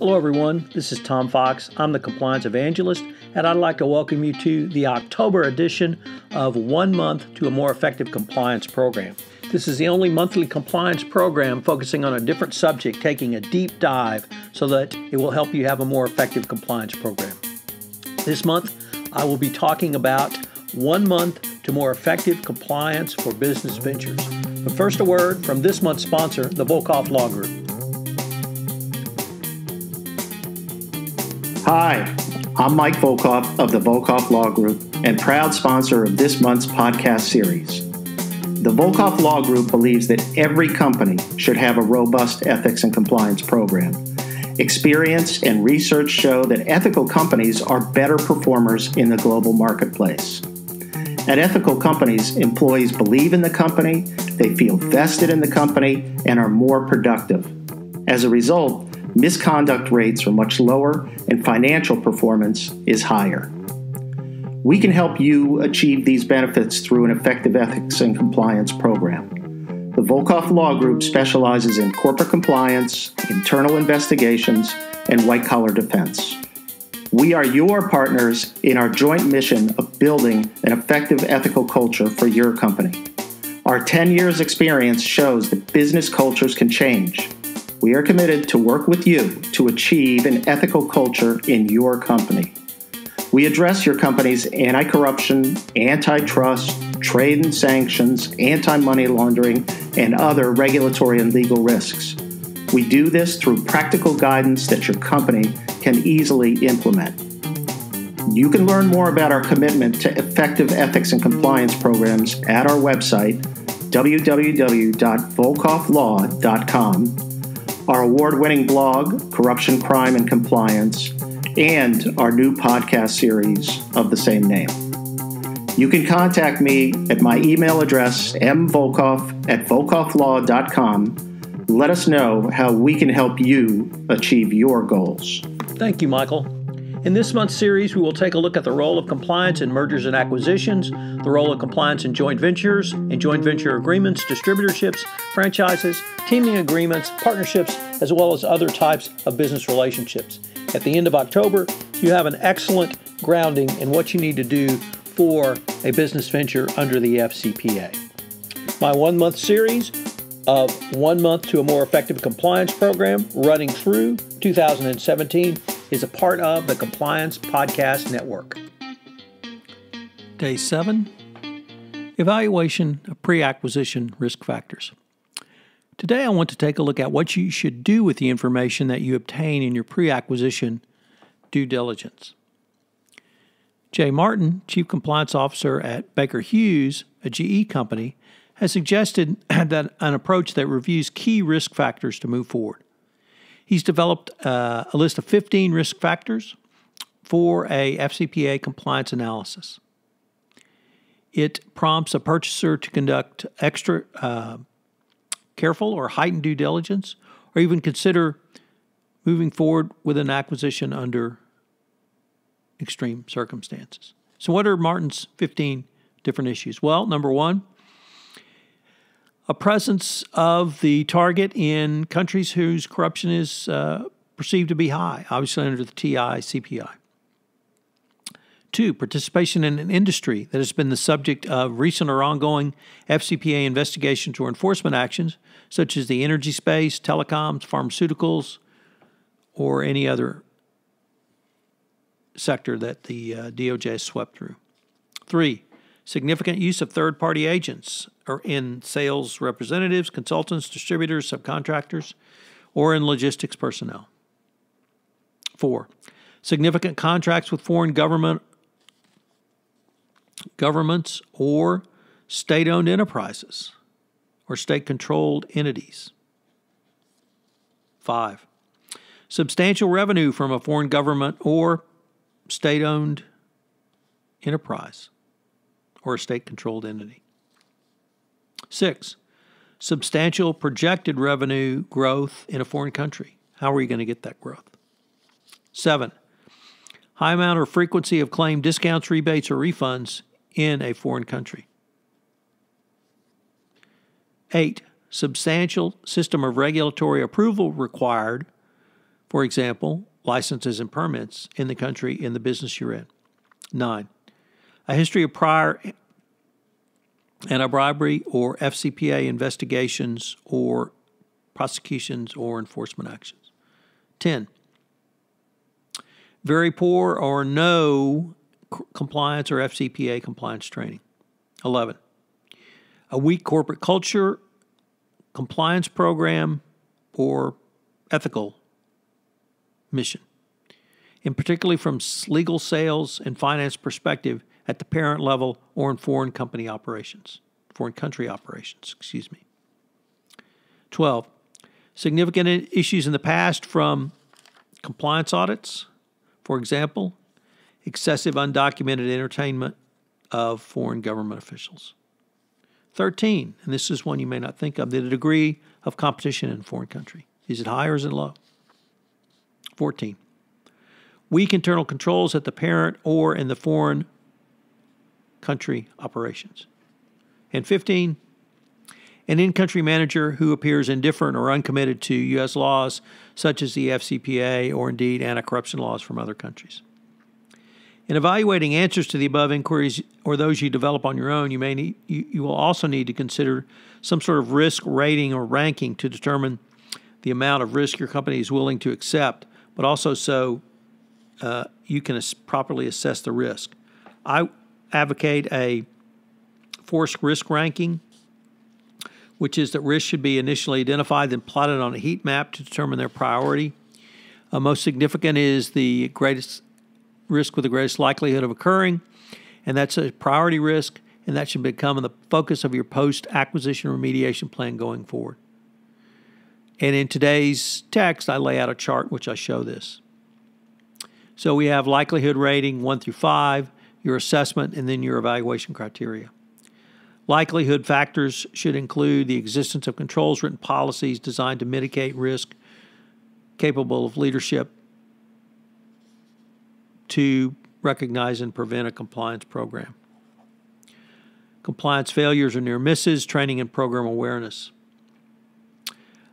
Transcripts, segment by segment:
Hello, everyone. This is Tom Fox. I'm the Compliance Evangelist, and I'd like to welcome you to the October edition of One Month to a More Effective Compliance program. This is the only monthly compliance program focusing on a different subject, taking a deep dive so that it will help you have a more effective compliance program. This month, I will be talking about one month to more effective compliance for business ventures. But first, a word from this month's sponsor, the Volkov Law Group. Hi, I'm Mike Volkov of the Volkov Law Group and proud sponsor of this month's podcast series. The Volkov Law Group believes that every company should have a robust ethics and compliance program. Experience and research show that ethical companies are better performers in the global marketplace. At ethical companies, employees believe in the company, they feel vested in the company, and are more productive. As a result, misconduct rates are much lower and financial performance is higher. We can help you achieve these benefits through an effective ethics and compliance program. The Volkov Law Group specializes in corporate compliance, internal investigations, and white collar defense. We are your partners in our joint mission of building an effective ethical culture for your company. Our 10 years' experience shows that business cultures can change. We are committed to work with you to achieve an ethical culture in your company. We address your company's anti corruption, antitrust, trade and sanctions, anti money laundering, and other regulatory and legal risks. We do this through practical guidance that your company can easily implement. You can learn more about our commitment to effective ethics and compliance programs at our website, www.volkovlaw.com, our award winning blog, Corruption, Crime, and Compliance, and our new podcast series of the same name. You can contact me at my email address, mvolkov at volkovlaw.com. Let us know how we can help you achieve your goals. Thank you, Michael. In this month's series, we will take a look at the role of compliance in mergers and acquisitions, the role of compliance in joint ventures, and joint venture agreements, distributorships, franchises, teaming agreements, partnerships, as well as other types of business relationships. At the end of October, you have an excellent grounding in what you need to do for a business venture under the FCPA. My one month series of One Month to a More Effective Compliance Program running through 2017 is a part of the Compliance Podcast Network. Day 7 Evaluation of Pre Acquisition Risk Factors. Today, I want to take a look at what you should do with the information that you obtain in your pre acquisition due diligence. Jay Martin, Chief Compliance Officer at Baker Hughes, a GE company, has suggested that an approach that reviews key risk factors to move forward. He's developed uh, a list of 15 risk factors for a FCPA compliance analysis. It prompts a purchaser to conduct extra uh, careful or heightened due diligence, or even consider moving forward with an acquisition under extreme circumstances. So, what are Martin's 15 different issues? Well, number one, a presence of the target in countries whose corruption is uh, perceived to be high, obviously under the TI CPI. Two, participation in an industry that has been the subject of recent or ongoing FCPA investigations or enforcement actions, such as the energy space, telecoms, pharmaceuticals, or any other sector that the uh, DOJ has swept through. Three, significant use of third party agents or in sales representatives, consultants, distributors, subcontractors, or in logistics personnel. Four, significant contracts with foreign government governments or state owned enterprises or state controlled entities. Five, substantial revenue from a foreign government or state owned enterprise or a state controlled entity. Six, substantial projected revenue growth in a foreign country. How are you going to get that growth? Seven, high amount or frequency of claim discounts, rebates, or refunds in a foreign country. Eight, substantial system of regulatory approval required For example, licenses and permits in the country in the business you're in. Nine, a history of prior anti bribery or FCPA investigations or prosecutions or enforcement actions. 10. Very poor or no compliance or FCPA compliance training. 11. A weak corporate culture, compliance program, or ethical mission. And particularly from legal sales and finance perspective at the parent level or in foreign company operations, foreign country operations, excuse me. 12. Significant issues in the past from compliance audits, for example, excessive undocumented entertainment of foreign government officials. 13, and this is one you may not think of, the degree of competition in a foreign country. Is it high or is it low? 14. Weak internal controls at the parent or in the foreign country operations. And 15, an in country manager who appears indifferent or uncommitted to U.S. laws such as the FCPA or indeed anti corruption laws from other countries. In evaluating answers to the above inquiries or those you develop on your own, you may need, you, you will also need to consider some sort of risk rating or ranking to determine the amount of risk your company is willing to accept, but also so uh, you can properly assess the risk. I advocate a forced risk ranking, which is that risks should be initially identified, then plotted on a heat map to determine their priority. Uh, most significant is the greatest risk with the greatest likelihood of occurring, and that's a priority risk, and that should become the focus of your post acquisition remediation plan going forward. And in today's text, I lay out a chart which I show this. So we have likelihood rating 1 through 5, your assessment, and then your evaluation criteria. Likelihood factors should include the existence of controls, written policies designed to mitigate risk, capable of leadership to recognize and prevent a compliance program. Compliance failures or near misses, training and program awareness.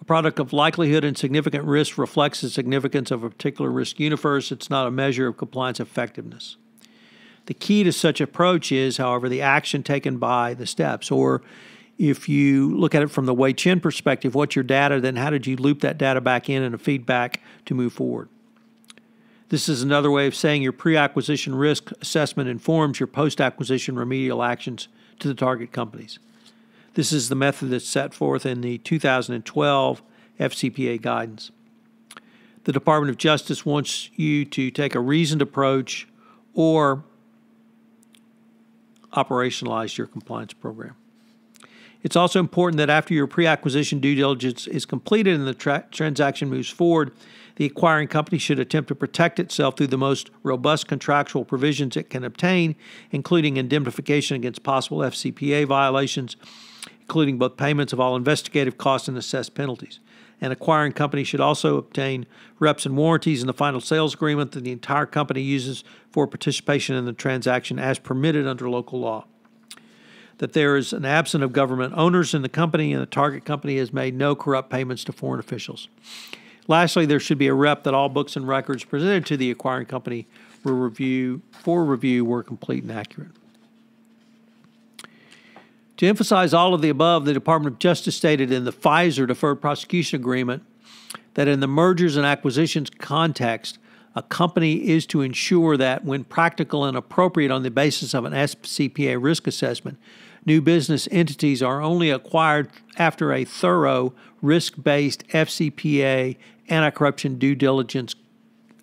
A product of likelihood and significant risk reflects the significance of a particular risk universe. It's not a measure of compliance effectiveness. The key to such approach is, however, the action taken by the steps. Or if you look at it from the Hui Chen perspective, what's your data? Then how did you loop that data back in and a feedback to move forward? This is another way of saying your pre acquisition risk assessment informs your post acquisition remedial actions to the target companies. This is the method that's set forth in the 2012 FCPA guidance. The Department of Justice wants you to take a reasoned approach or operationalize your compliance program. It's also important that after your pre acquisition due diligence is completed and the tra- transaction moves forward, the acquiring company should attempt to protect itself through the most robust contractual provisions it can obtain, including indemnification against possible FCPA violations, including both payments of all investigative costs and assessed penalties. An acquiring company should also obtain reps and warranties in the final sales agreement that the entire company uses for participation in the transaction as permitted under local law that there is an absence of government owners in the company and the target company has made no corrupt payments to foreign officials. Lastly, there should be a rep that all books and records presented to the acquiring company for review, for review were complete and accurate. To emphasize all of the above, the Department of Justice stated in the Pfizer Deferred Prosecution Agreement that in the mergers and acquisitions context, a company is to ensure that, when practical and appropriate on the basis of an FCPA risk assessment, new business entities are only acquired after a thorough risk based FCPA anti corruption due diligence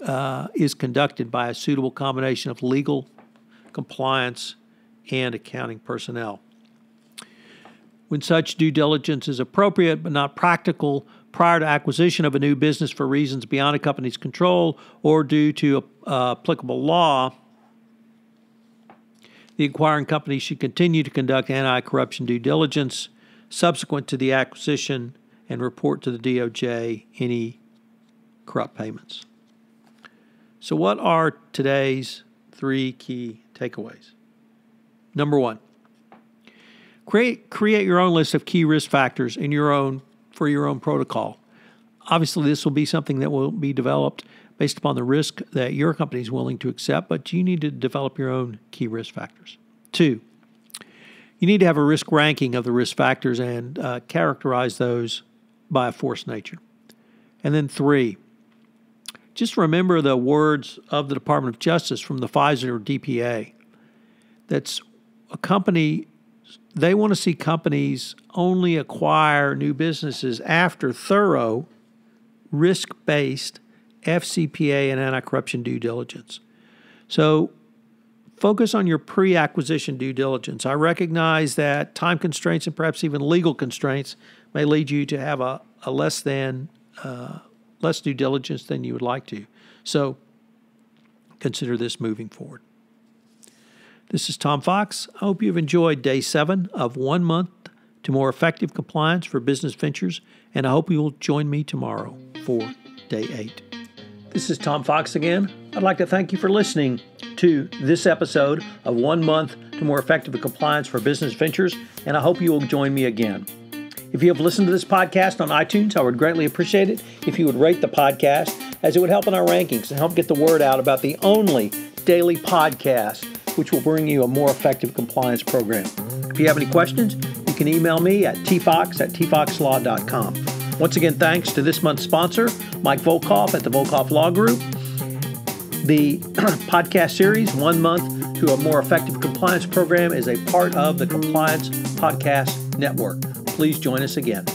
uh, is conducted by a suitable combination of legal, compliance, and accounting personnel. When such due diligence is appropriate but not practical prior to acquisition of a new business for reasons beyond a company's control or due to uh, applicable law, the acquiring company should continue to conduct anti corruption due diligence subsequent to the acquisition and report to the DOJ any corrupt payments. So, what are today's three key takeaways? Number one, create, create your own list of key risk factors in your own, for your own protocol. obviously, this will be something that will be developed based upon the risk that your company is willing to accept, but you need to develop your own key risk factors. Two, you need to have a risk ranking of the risk factors and uh, characterize those by a force nature. And then three, just remember the words of the Department of Justice from the Pfizer DPA. That's a company, they want to see companies only acquire new businesses after thorough, risk based FCPA and anti corruption due diligence. So focus on your pre acquisition due diligence. I recognize that time constraints and perhaps even legal constraints may lead you to have a, a less than uh, less due diligence than you would like to. So consider this moving forward. This is Tom Fox. I hope you've enjoyed day seven of one month to more effective compliance for business ventures, and I hope you will join me tomorrow for day eight. This is Tom Fox again. I'd like to thank you for listening to this episode of One Month to More Effective Compliance for Business Ventures, and I hope you will join me again. If you have listened to this podcast on iTunes, I would greatly appreciate it if you would rate the podcast, as it would help in our rankings and help get the word out about the only daily podcast which will bring you a more effective compliance program. If you have any questions, you can email me at tfox at tfoxlaw.com. Once again, thanks to this month's sponsor, Mike Volkov at the Volkov Law Group. The podcast series, One Month to a More Effective Compliance Program, is a part of the Compliance Podcast Network please join us again.